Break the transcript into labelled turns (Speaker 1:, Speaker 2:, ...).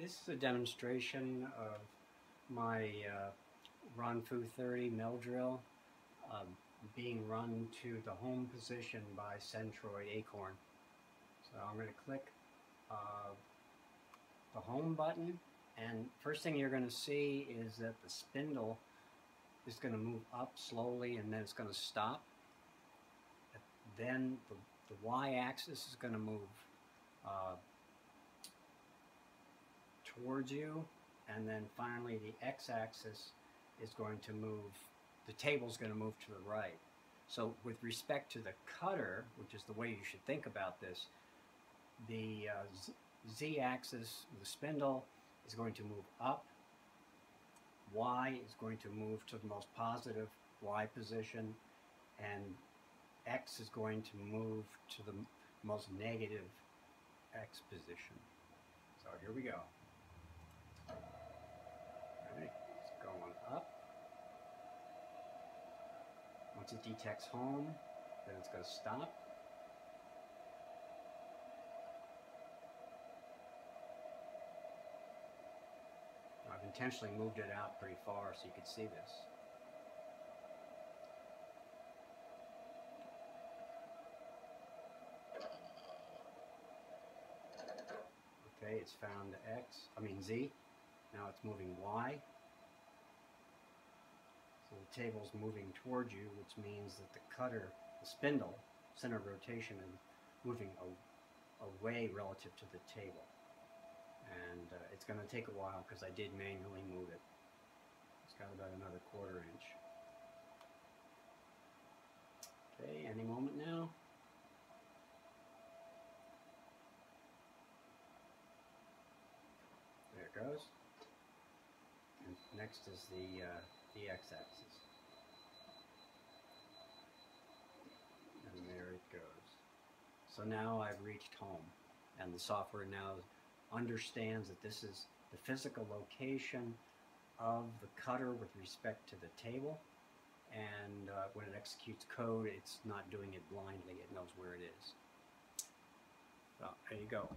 Speaker 1: This is a demonstration of my uh, Fu 30 mill drill um, being run to the home position by Centroid Acorn. So I'm going to click uh, the home button and first thing you're going to see is that the spindle is going to move up slowly and then it's going to stop. Then the, the y-axis is going to move uh, towards you and then finally the x-axis is going to move the table is going to move to the right. So with respect to the cutter which is the way you should think about this the uh, z-axis the spindle is going to move up. Y is going to move to the most positive y position and x is going to move to the most negative x position so here we go Once it detects home, then it's going to stop. I've intentionally moved it out pretty far so you can see this. Okay, it's found X, I mean Z. Now it's moving Y. The table is moving towards you, which means that the cutter, the spindle, center of rotation is moving away relative to the table. And uh, it's going to take a while because I did manually move it. It's got about another quarter inch. Okay, any moment now. There it goes. And next is the uh, the x-axis. And there it goes. So now I've reached home and the software now understands that this is the physical location of the cutter with respect to the table and uh, when it executes code it's not doing it blindly, it knows where it is. So there you go.